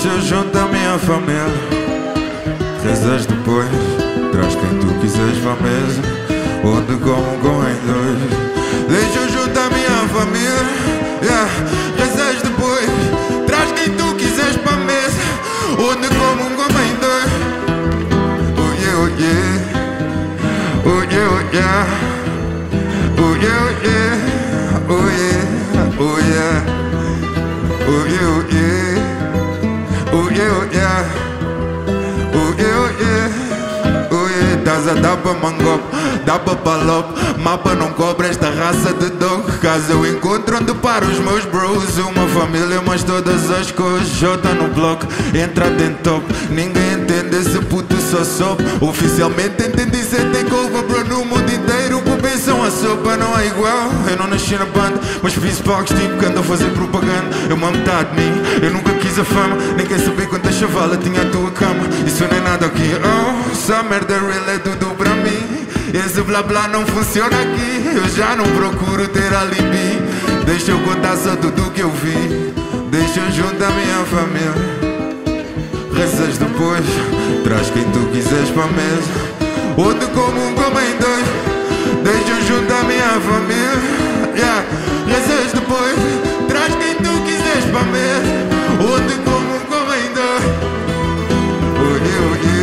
Deixa eu junto a minha família. Rezas depois Traz quem tu quiseres pra mesa Onde como com em dois. Deixa eu junto a minha família. Yeah. Rezas depois Traz quem tu quiseres pra mesa Onde como com em dois. Oh yeah, oh yeah Oh yeah, oh yeah Oh yeah, oh yeah Oh yeah, Oh yeah, oh yeah Oh yeah, oh yeah Oh yeah Estás a dar pra mangop pra palop. Mapa não cobra esta raça de dog Caso eu encontro onde para os meus bros. Uma família mas todas as coisas Jota no bloco Entra dentro top. Ninguém entende esse puto só sobe. Oficialmente entendi ser takeover bro No mundo inteiro. Pensam a sopa não é igual. Eu não nasci na banda Mas fiz palcos tipo que andam a fazer propaganda. Eu uma metade de mim. Eu nunca a fama. Nem quer saber quanta chavala tinha a tua cama. Isso não é nada aqui Oh, essa merda real é tudo pra mim. Esse blá blá não funciona aqui. Eu já não procuro ter alibi. Deixa eu contar só tudo que eu vi. Deixa eu juntar minha família. Rezas depois Traz quem tu quiseres pra mesa. Onde como um como em dois. Deixa eu juntar minha família you, you.